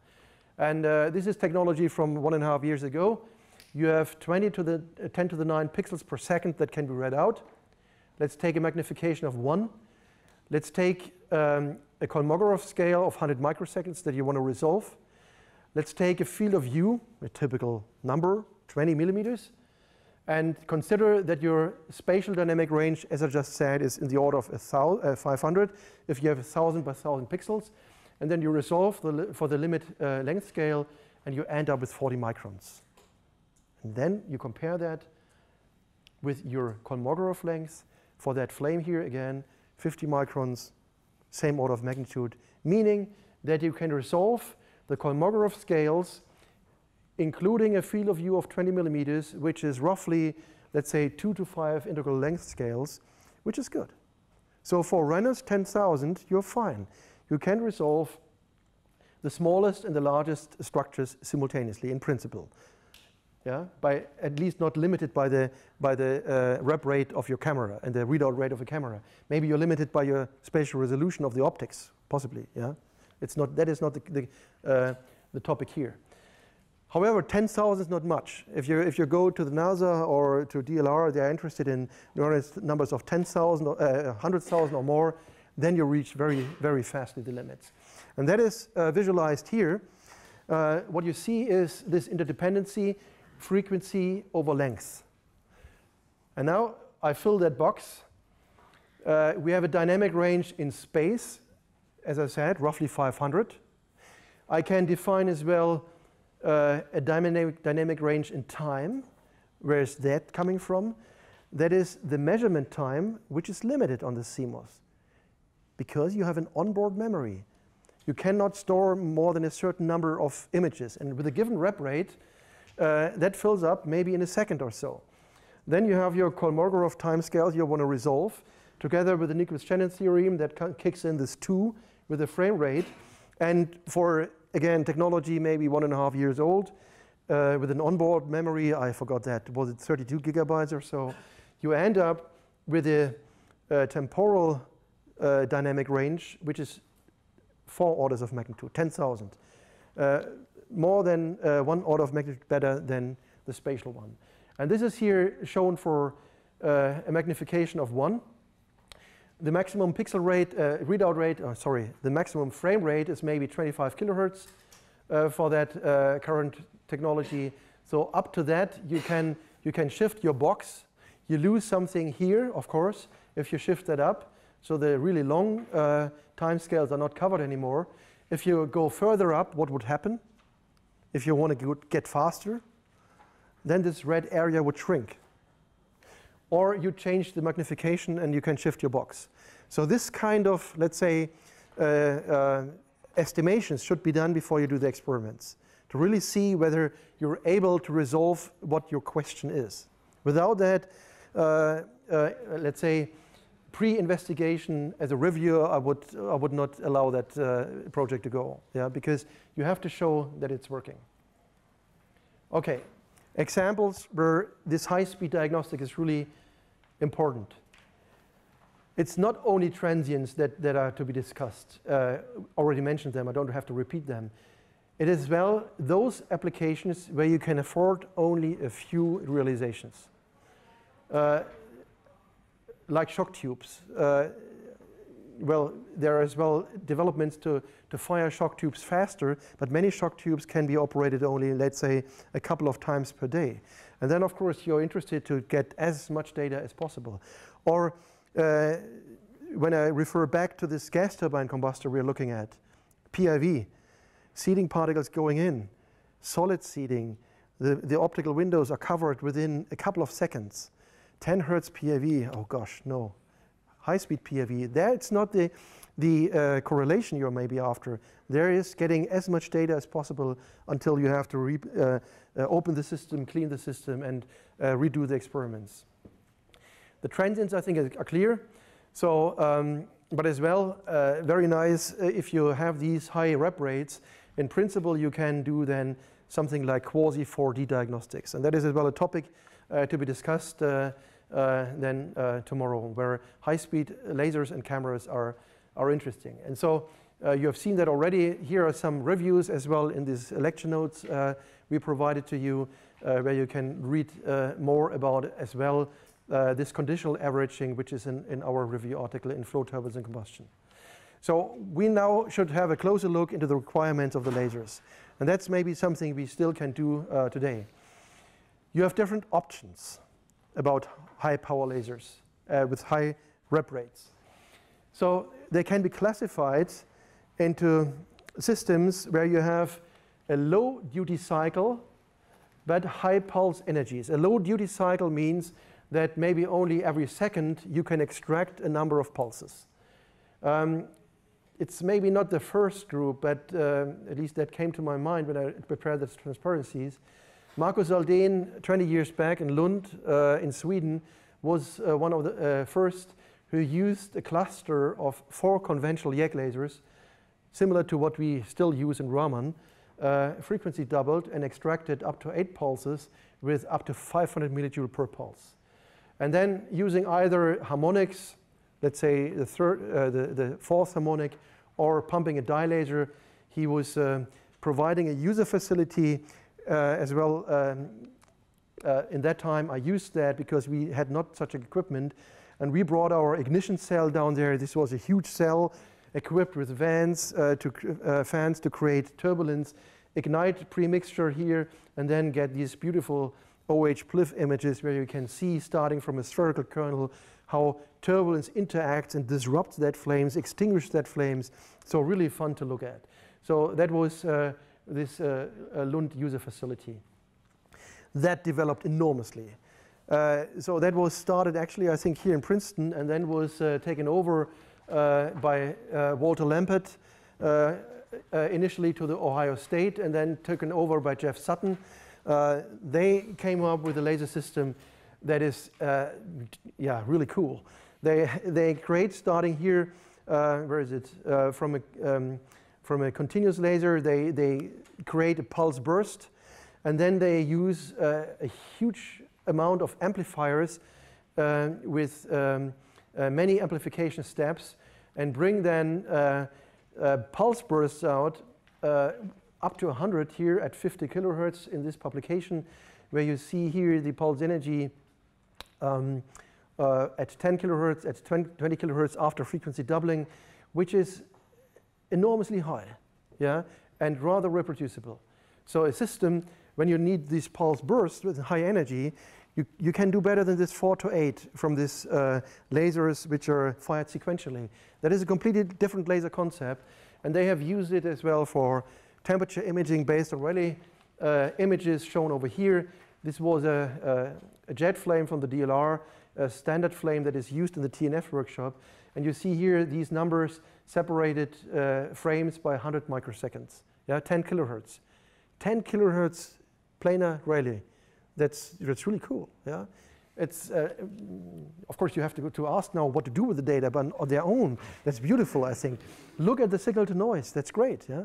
And uh, this is technology from one and a half years ago. You have 20 to the uh, 10 to the 9 pixels per second that can be read out. Let's take a magnification of 1. Let's take um, a Kolmogorov scale of 100 microseconds that you want to resolve. Let's take a field of view, a typical number, 20 millimeters, and consider that your spatial dynamic range, as I just said, is in the order of uh, 500 if you have 1,000 by 1,000 pixels. And then you resolve the for the limit uh, length scale, and you end up with 40 microns. And then you compare that with your Kolmogorov length for that flame here again, 50 microns, same order of magnitude, meaning that you can resolve the Kolmogorov scales, including a field of view of 20 millimeters, which is roughly, let's say, two to five integral length scales, which is good. So for Reynolds 10,000, you're fine. You can resolve the smallest and the largest structures simultaneously in principle yeah, by at least not limited by the, by the uh, rep rate of your camera and the readout rate of a camera. Maybe you're limited by your spatial resolution of the optics, possibly. Yeah, it's not, that is not the, the, uh, the topic here. However, 10,000 is not much. If you, if you go to the NASA or to DLR, they are interested in numbers of 10,000, uh, 100,000 or more, then you reach very, very fastly the limits. And that is uh, visualized here. Uh, what you see is this interdependency frequency over length. And now I fill that box. Uh, we have a dynamic range in space, as I said, roughly 500. I can define as well uh, a dynamic, dynamic range in time. Where is that coming from? That is the measurement time, which is limited on the CMOS, because you have an onboard memory. You cannot store more than a certain number of images. And with a given rep rate, uh, that fills up maybe in a second or so. Then you have your Kolmogorov timescale you want to resolve together with the Nyquist-Shannon theorem that kicks in this 2 with the frame rate. And for, again, technology maybe one and a half years old, uh, with an onboard memory, I forgot that, was it 32 gigabytes or so? You end up with a, a temporal uh, dynamic range, which is four orders of magnitude, 10,000. Uh, more than uh, one order of magnitude better than the spatial one. And this is here shown for uh, a magnification of 1. The maximum pixel rate, uh, readout rate, oh, sorry, the maximum frame rate is maybe 25 kilohertz uh, for that uh, current technology. So up to that, you can, you can shift your box. You lose something here, of course, if you shift that up. So the really long uh, time scales are not covered anymore. If you go further up, what would happen? If you want to get faster, then this red area would shrink. Or you change the magnification and you can shift your box. So this kind of, let's say, uh, uh, estimations should be done before you do the experiments to really see whether you're able to resolve what your question is. Without that, uh, uh let's say, pre-investigation as a reviewer, I would, I would not allow that uh, project to go, yeah, because you have to show that it's working. Okay, examples where this high-speed diagnostic is really important. it's not only transients that, that are to be discussed. Uh, already mentioned them, I don't have to repeat them. It is well those applications where you can afford only a few realizations. Uh, like shock tubes. Uh, well, there are as well developments to, to fire shock tubes faster, but many shock tubes can be operated only, let's say, a couple of times per day. And then, of course, you're interested to get as much data as possible. Or uh, when I refer back to this gas turbine combustor we're looking at, PIV, seeding particles going in, solid seeding, the, the optical windows are covered within a couple of seconds. 10 hertz PIV, oh gosh, no. High-speed PIV, there it's not the, the uh, correlation you're maybe after. There is getting as much data as possible until you have to uh, uh, open the system, clean the system, and uh, redo the experiments. The transients, I think, are clear. So, um, but as well, uh, very nice uh, if you have these high rep rates. In principle, you can do then something like quasi 4D diagnostics. And that is as well a topic to be discussed uh, uh, then uh, tomorrow, where high-speed lasers and cameras are, are interesting. And so you have seen that already. Here are some reviews as well in these lecture notes we provided to you, where you can read more about as well uh, this conditional averaging, which is in, in our review article in Flow Turbulence and Combustion. So we now should have a closer look into the requirements of the lasers. And that's maybe something we still can do uh, today. You have different options about high power lasers uh, with high rep rates. So they can be classified into systems where you have a low duty cycle but high pulse energies. A low duty cycle means that maybe only every second you can extract a number of pulses. Um, it's maybe not the first group, but uh, at least that came to my mind when I prepared the transparencies. Marcus Aldén, 20 years back in Lund uh, in Sweden, was uh, one of the uh, first who used a cluster of four conventional YAG lasers, similar to what we still use in Raman, uh, frequency doubled and extracted up to eight pulses with up to 500 millijoule per pulse. And then using either harmonics, let's say the, third, uh, the, the fourth harmonic, or pumping a dye laser, he was uh, providing a user facility as well. Um, uh, in that time, I used that because we had not such equipment. And we brought our ignition cell down there. This was a huge cell equipped with vents uh, to, uh, fans to create turbulence, ignite premixture here, and then get these beautiful OH PLIF images where you can see starting from a spherical kernel how turbulence interacts and disrupts that flames, extinguishes that flames. So really fun to look at. So that was uh, this uh, uh, Lund user facility. That developed enormously. Uh, so that was started actually, I think, here in Princeton and then was uh, taken over uh, by uh, Walter Lempert initially to the Ohio State and then taken over by Jeff Sutton. They came up with a laser system that is, yeah, really cool. They, they create, starting here, where is it, from, a, um, from a continuous laser, they, they create a pulse burst, and then they use uh, a huge amount of amplifiers with um, many amplification steps and bring then pulse bursts out up to 100 here at 50 kilohertz in this publication, where you see here the pulse energy um, uh, at 10 kilohertz, at 20, 20, kilohertz after frequency doubling, which is enormously high, yeah, and rather reproducible. So a system, when you need these pulse bursts with high energy, you, you can do better than this 4 to 8 from these uh, lasers which are fired sequentially. That is a completely different laser concept, and they have used it as well for temperature imaging based on Rayleigh uh, images shown over here. This was a, a, a, jet flame from the DLR, a standard flame that is used in the TNF workshop. And you see here these numbers separated uh, frames by 100 microseconds, yeah, 10 kilohertz. 10 kilohertz planar Rayleigh. That's, that's really cool, yeah. It's, uh, of course, you have to, go to ask now what to do with the data, but on their own, that's beautiful, I think. Look at the signal to noise, that's great, yeah.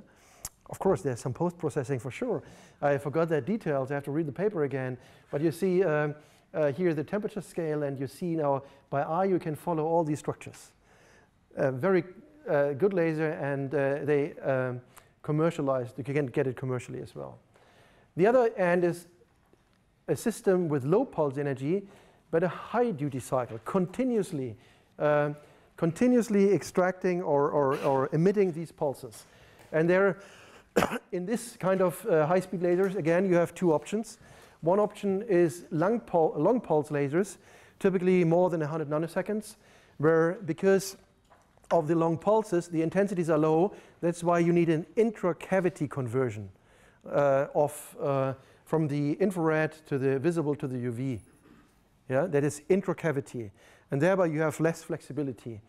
Of course, there's some post-processing for sure. I forgot that details. I have to read the paper again. But you see, um, uh, here the temperature scale, and you see now by eye you can follow all these structures. Uh, very uh, good laser, and uh, they um, commercialized. You can get it commercially as well. The other end is a system with low pulse energy, but a high duty cycle, continuously, uh, continuously extracting or, or, or, emitting these pulses. And there, in this kind of uh, high-speed lasers, again, you have two options. One option is long, pul long pulse lasers, typically more than 100 nanoseconds, where because of the long pulses, the intensities are low. That's why you need an intracavity conversion uh, of, uh, from the infrared to the visible to the UV. Yeah, that is intracavity. And thereby you have less flexibility.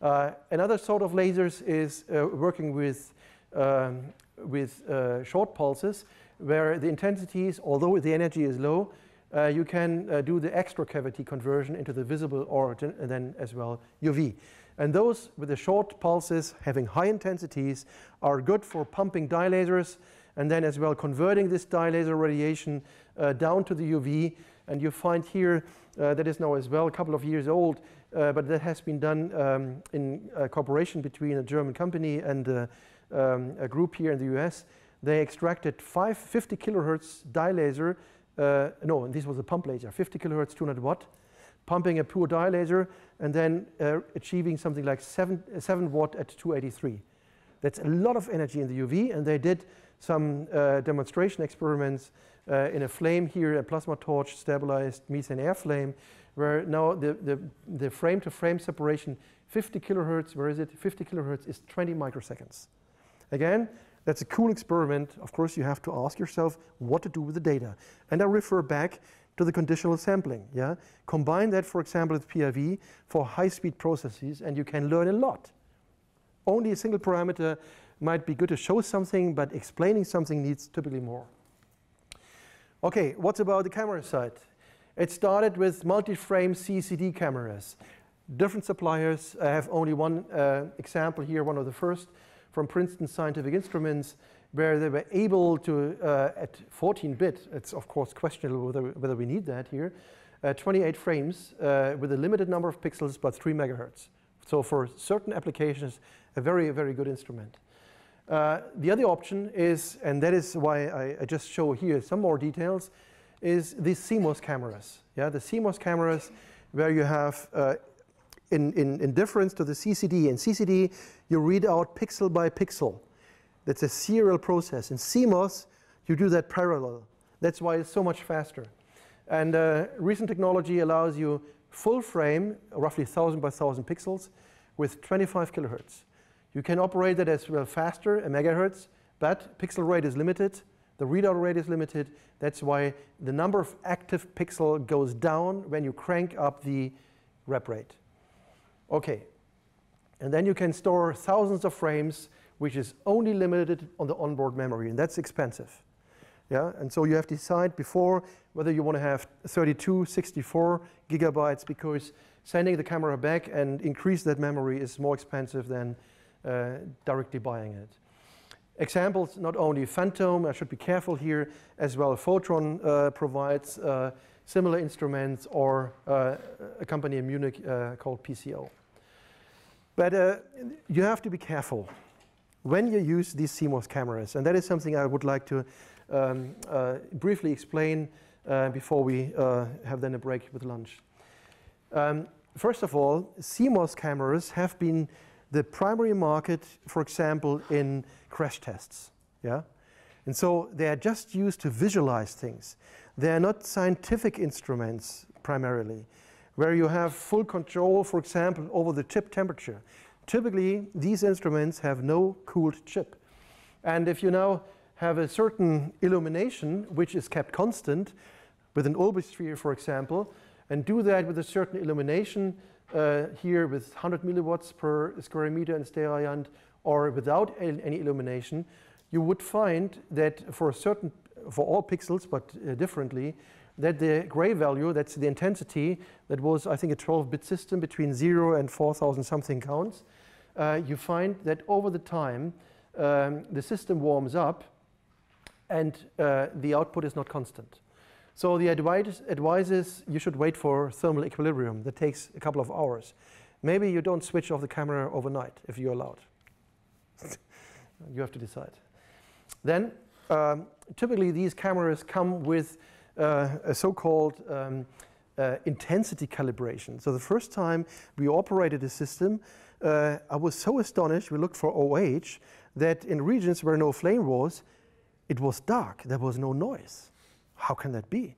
Uh, another sort of lasers is uh, working with, um, with uh, short pulses, where the intensities, although the energy is low, uh, you can uh, do the extracavity conversion into the visible or then as well UV. And those with the short pulses having high intensities are good for pumping dye lasers and then as well converting this dye laser radiation uh, down to the UV. And you find here uh, that is now as well a couple of years old, uh, but that has been done um, in cooperation between a German company and uh, um, a group here in the US. They extracted 550 kilohertz dye laser. Uh, no, this was a pump laser, 50 kilohertz, 200 watt pumping a pure dye laser, and then uh, achieving something like 7, 7 watt at 283. That's a lot of energy in the UV, and they did some uh, demonstration experiments uh, in a flame here, a plasma torch stabilized methane air flame, where now the, the, the frame to frame separation, 50 kilohertz, where is it? 50 kilohertz is 20 microseconds. Again, that's a cool experiment. Of course, you have to ask yourself what to do with the data. And I refer back to the conditional sampling. Yeah? Combine that, for example, with PIV for high-speed processes, and you can learn a lot. Only a single parameter might be good to show something, but explaining something needs typically more. Okay, what's about the camera side? It started with multi-frame CCD cameras. Different suppliers. I have only one uh, example here, one of the first from Princeton Scientific Instruments where they were able to, uh, at 14-bit, it's of course questionable whether, whether we need that here, uh, 28 frames uh, with a limited number of pixels, but 3 megahertz. So for certain applications, a very, very good instrument. Uh, the other option is, and that is why I, I, just show here some more details, is these CMOS cameras. Yeah, the CMOS cameras where you have, uh, in, in, in difference to the CCD, in CCD you read out pixel by pixel. That's a serial process. In CMOS, you do that parallel. That's why it's so much faster. And uh, recent technology allows you full frame, roughly 1,000 by 1,000 pixels, with 25 kilohertz. You can operate that as well faster, a megahertz, but pixel rate is limited. The readout rate is limited. That's why the number of active pixel goes down when you crank up the rep rate. Okay. And then you can store thousands of frames which is only limited on the onboard memory, and that's expensive. Yeah, and so you have to decide before whether you want to have 32, 64 gigabytes because sending the camera back and increase that memory is more expensive than uh, directly buying it. Examples, not only Phantom, I should be careful here, as well Photron uh, provides uh, similar instruments or uh, a company in Munich uh, called PCO. But uh, you have to be careful when you use these CMOS cameras. And that is something I would like to um, uh, briefly explain uh, before we uh, have then a break with lunch. Um, first of all, CMOS cameras have been the primary market, for example, in crash tests. Yeah? And so they are just used to visualize things. They are not scientific instruments primarily, where you have full control, for example, over the chip temperature. Typically, these instruments have no cooled chip. And if you now have a certain illumination, which is kept constant, with an Ulbricht for example, and do that with a certain illumination uh, here with 100 milliwatts per square meter in Stereoiant, or without any illumination, you would find that for a certain, for all pixels, but uh, differently, that the gray value, that's the intensity, that was, I think, a 12-bit system between 0 and 4,000 something counts, uh, you find that over the time, um, the system warms up and uh, the output is not constant. So the advice, is you should wait for thermal equilibrium. That takes a couple of hours. Maybe you don't switch off the camera overnight if you're allowed. you have to decide. Then um, typically these cameras come with a so-called um, uh, intensity calibration. So the first time we operated the system, uh, I was so astonished, we looked for OH, that in regions where no flame was, it was dark, there was no noise. How can that be?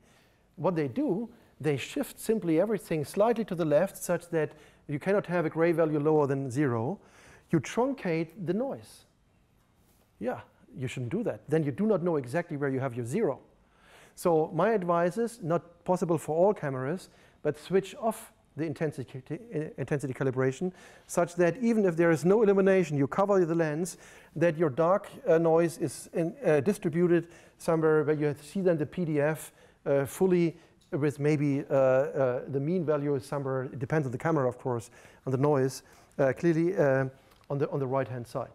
What they do, they shift simply everything slightly to the left such that you cannot have a gray value lower than zero. You truncate the noise. Yeah, you shouldn't do that. Then you do not know exactly where you have your zero. So my advice is, not possible for all cameras, but switch off the intensity, intensity calibration such that even if there is no illumination, you cover the lens, that your dark uh, noise is in, uh, distributed somewhere where you see then the PDF uh, fully with maybe uh, uh, the mean value is somewhere, it depends on the camera of course, on the noise, uh, clearly on the, on the right hand side.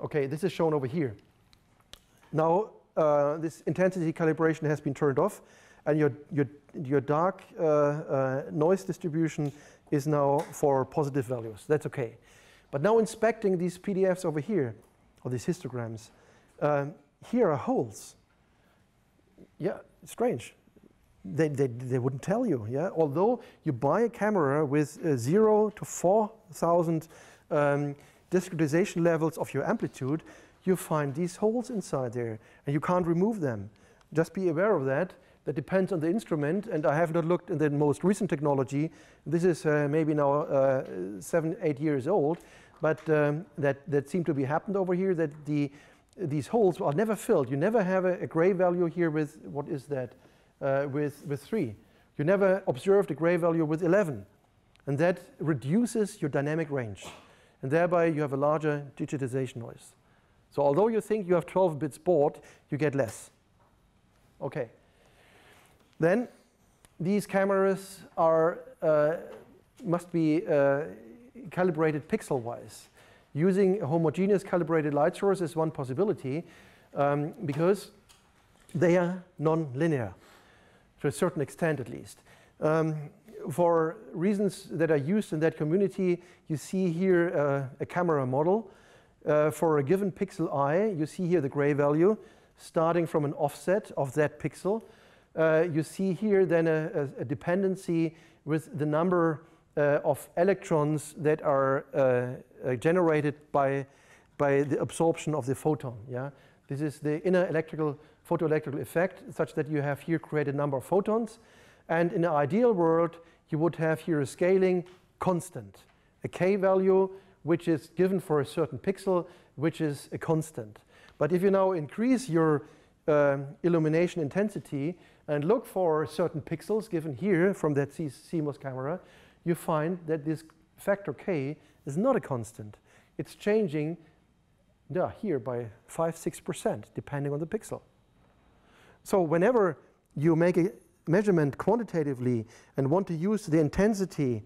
Okay, this is shown over here. Now, this intensity calibration has been turned off and your, your, your dark uh, uh, noise distribution is now for positive values. That's okay. But now inspecting these PDFs over here, or these histograms, um, here are holes. Yeah, strange. They, they, they wouldn't tell you, yeah? Although you buy a camera with uh, zero to 4,000 um, discretization levels of your amplitude, you find these holes inside there, and you can't remove them. Just be aware of that that depends on the instrument, and I have not looked in the most recent technology. This is uh, maybe now uh, seven, eight years old, but um, that, that seemed to be happened over here, that the, these holes are never filled. You never have a, a gray value here with, what is that, uh, with, with 3. You never observed a gray value with 11. And that reduces your dynamic range. And thereby you have a larger digitization noise. So although you think you have 12 bits baud, you get less. Okay. Then these cameras are, uh, must be uh, calibrated pixel-wise. Using a homogeneous calibrated light source is one possibility um, because they are non-linear, to a certain extent at least. Um, for reasons that are used in that community, you see here uh, a camera model. Uh, for a given pixel i, you see here the gray value starting from an offset of that pixel. Uh, you see here then a, a, dependency with the number uh, of electrons that are uh, uh, generated by, by the absorption of the photon. Yeah? This is the inner electrical photoelectrical effect such that you have here created number of photons. And in an ideal world, you would have here a scaling constant, a k value which is given for a certain pixel, which is a constant. But if you now increase your um, illumination intensity, and look for certain pixels given here from that CMOS camera, you find that this factor k is not a constant. It's changing yeah, here by 5 6%, depending on the pixel. So whenever you make a measurement quantitatively and want to use the intensity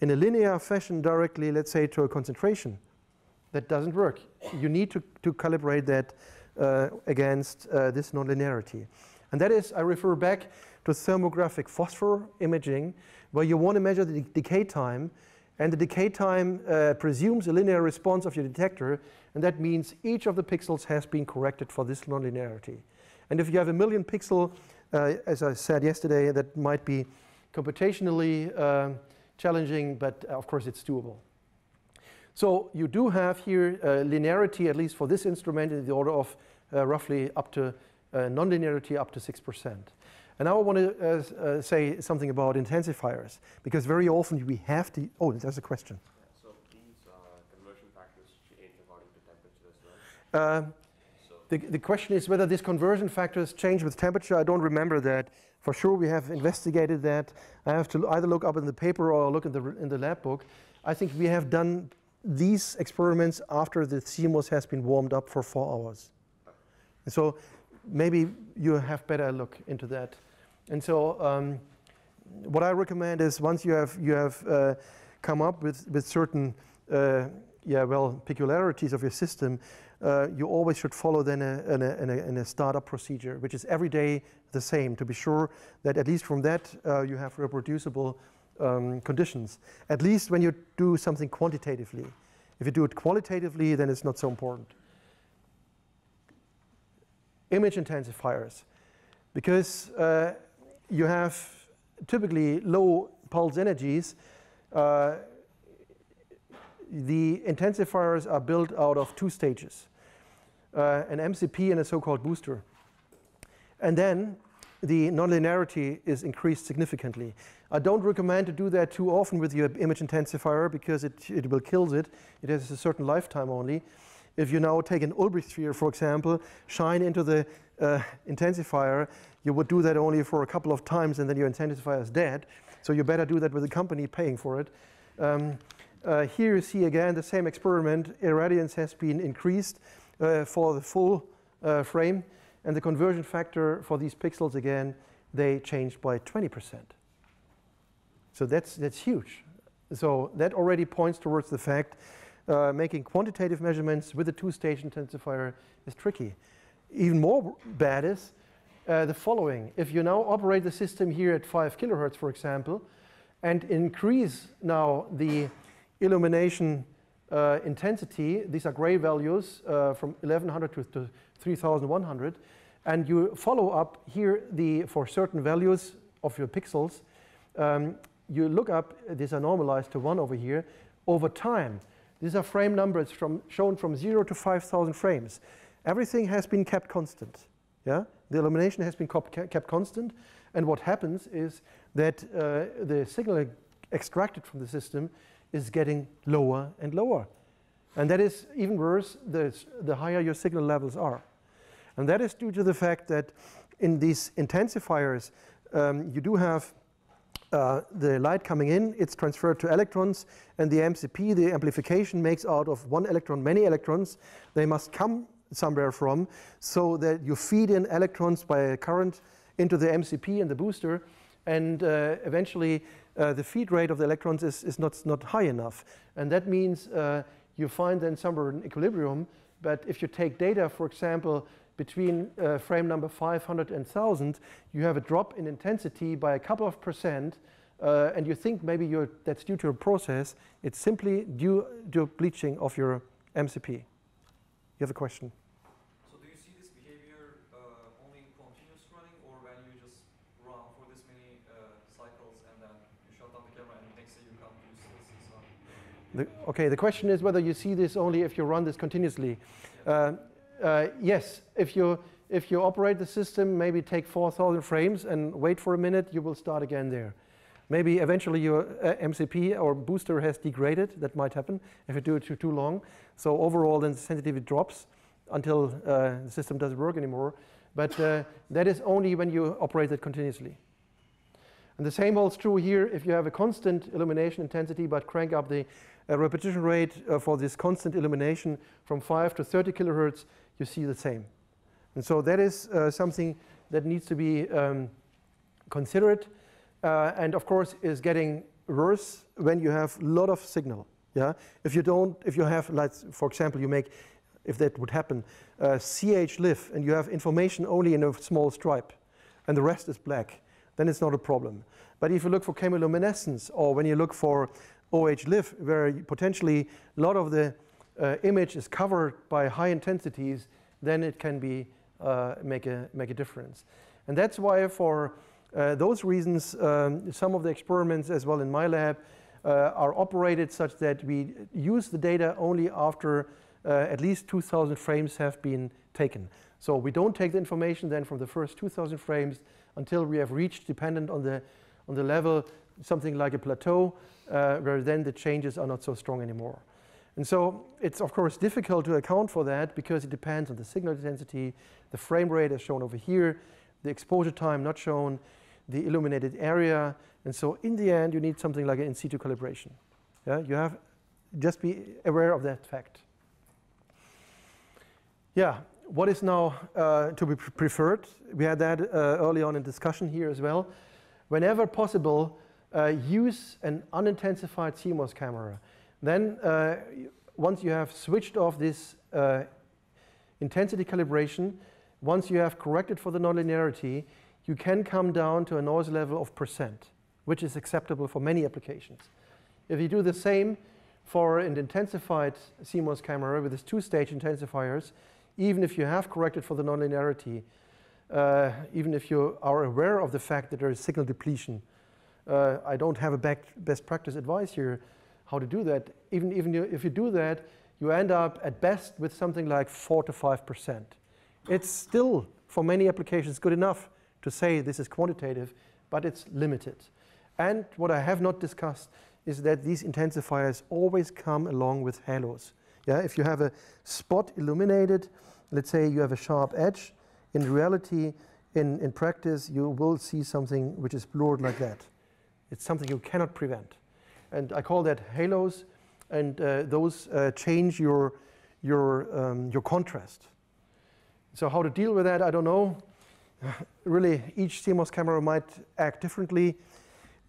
in a linear fashion directly, let's say, to a concentration, that doesn't work. You need to, to calibrate that uh, against uh, this nonlinearity. And that is, I refer back to thermographic phosphor imaging, where you want to measure the decay time, and the decay time uh, presumes a linear response of your detector, and that means each of the pixels has been corrected for this nonlinearity. And if you have a million pixel, uh, as I said yesterday, that might be computationally uh, challenging, but uh, of course it's doable. So you do have here uh, linearity, at least for this instrument, in the order of uh, roughly up to uh, nonlinearity up to 6%. And now I want to uh, uh, say something about intensifiers, because very often we have to, oh, there's a question. Yeah, so these uh, conversion factors change according to temperature as well? The, the question is whether these conversion factors change with temperature. I don't remember that. For sure, we have investigated that. I have to either look up in the paper or look in the, in the lab book. I think we have done these experiments after the CMOS has been warmed up for four hours. And so maybe you have better look into that. And so um, what I recommend is once you have, you have uh, come up with, with certain uh, yeah, well, peculiarities of your system, uh, you always should follow then a, a, a, a, startup procedure, which is every day the same to be sure that at least from that uh, you have reproducible um, conditions. At least when you do something quantitatively. If you do it qualitatively, then it's not so important. Image intensifiers, because uh, you have typically low pulse energies, uh, the intensifiers are built out of two stages, uh, an MCP and a so-called booster. And then the nonlinearity is increased significantly. I don't recommend to do that too often with your image intensifier because it, it will kill it. It has a certain lifetime only. If you now take an Ulbricht sphere, for example, shine into the uh, intensifier, you would do that only for a couple of times and then your intensifier is dead. So you better do that with a company paying for it. Um, uh, here you see again the same experiment. Irradiance has been increased uh, for the full uh, frame and the conversion factor for these pixels again, they changed by 20%. So that's, that's huge. So that already points towards the fact uh, making quantitative measurements with a two-stage intensifier is tricky. Even more bad is uh, the following. If you now operate the system here at 5 kilohertz, for example, and increase now the illumination uh, intensity, these are gray values uh, from 1100 to, to 3100, and you follow up here the for certain values of your pixels, um, you look up, these are normalized to 1 over here, over time. These are frame numbers from, shown from 0 to 5,000 frames. Everything has been kept constant. Yeah? The illumination has been kept constant. And what happens is that uh, the signal extracted from the system is getting lower and lower. And that is even worse the, the higher your signal levels are. And that is due to the fact that in these intensifiers, um, you do have uh, the light coming in, it's transferred to electrons, and the MCP, the amplification, makes out of one electron many electrons. They must come somewhere from, so that you feed in electrons by a current into the MCP and the booster, and uh, eventually uh, the feed rate of the electrons is, is not, not high enough. And that means uh, you find then somewhere an equilibrium, but if you take data, for example, between uh, frame number 500 and 1000, you have a drop in intensity by a couple of percent, uh, and you think maybe that's due to a process. It's simply due to bleaching of your MCP. You have a question? So do you see this behavior uh, only in continuous running, or when you just run for this many uh, cycles and then you shut down the camera and next day you come, you still see some? The, okay, the question is whether you see this only if you run this continuously. Uh, uh, yes, if you, if you operate the system, maybe take 4,000 frames and wait for a minute, you will start again there. Maybe eventually your uh, MCP or booster has degraded. That might happen if you do it too, too long. So overall, then the sensitivity drops until uh, the system doesn't work anymore. But uh, that is only when you operate it continuously. And the same holds true here if you have a constant illumination intensity but crank up the uh, repetition rate uh, for this constant illumination from 5 to 30 kilohertz, you see the same. And so that is uh, something that needs to be um, considered uh, and of course is getting worse when you have a lot of signal. Yeah? If you don't, if you have, like, for example, you make, if that would happen, uh, CH-LIF and you have information only in a small stripe and the rest is black, then it's not a problem. But if you look for chemiluminescence or when you look for OH-LIF, where potentially a lot of the uh, image is covered by high intensities, then it can be uh, make a make a difference. And that's why for uh, those reasons, um, some of the experiments as well in my lab uh, are operated such that we use the data only after uh, at least 2,000 frames have been taken. So we don't take the information then from the first 2,000 frames until we have reached, dependent on the on the level, something like a plateau, uh, where then the changes are not so strong anymore. And so it's of course difficult to account for that because it depends on the signal intensity, the frame rate as shown over here, the exposure time not shown, the illuminated area. And so in the end, you need something like an in situ calibration. Yeah, you have just be aware of that fact. Yeah, what is now uh, to be preferred? We had that uh, early on in discussion here as well. Whenever possible, uh, use an unintensified CMOS camera then uh, once you have switched off this uh, intensity calibration, once you have corrected for the nonlinearity, you can come down to a noise level of percent, which is acceptable for many applications. If you do the same for an intensified CMOS camera with its two-stage intensifiers, even if you have corrected for the nonlinearity, uh, even if you are aware of the fact that there is signal depletion, uh, I don't have a best practice advice here how to do that. Even, even if you do that, you end up at best with something like 4 to 5%. It's still, for many applications, good enough to say this is quantitative, but it's limited. And what I have not discussed is that these intensifiers always come along with halos. Yeah, if you have a spot illuminated, let's say you have a sharp edge, in reality, in, in practice, you will see something which is blurred like that. It's something you cannot prevent. And I call that halos, and uh, those uh, change your, your, um, your contrast. So how to deal with that, I don't know. really, each CMOS camera might act differently.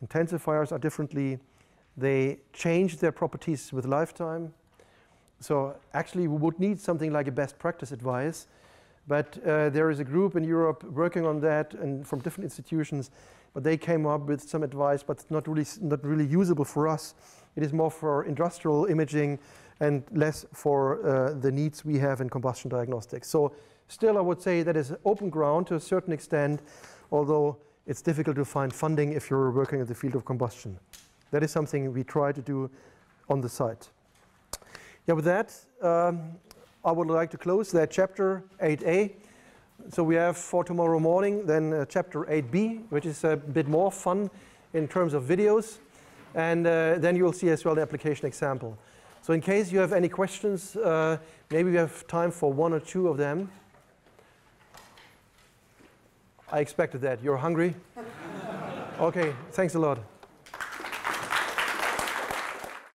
Intensifiers are differently. They change their properties with lifetime. So actually, we would need something like a best practice advice. But uh, there is a group in Europe working on that and from different institutions. But they came up with some advice, but not really, not really usable for us. It is more for industrial imaging and less for uh, the needs we have in combustion diagnostics. So still, I would say that is open ground to a certain extent, although it's difficult to find funding if you're working in the field of combustion. That is something we try to do on the site. Yeah, with that, um, I would like to close that chapter 8a. So we have for tomorrow morning then uh, chapter 8b, which is a bit more fun in terms of videos. And uh, then you'll see as well the application example. So in case you have any questions, uh, maybe we have time for one or two of them. I expected that. You're hungry? okay, thanks a lot.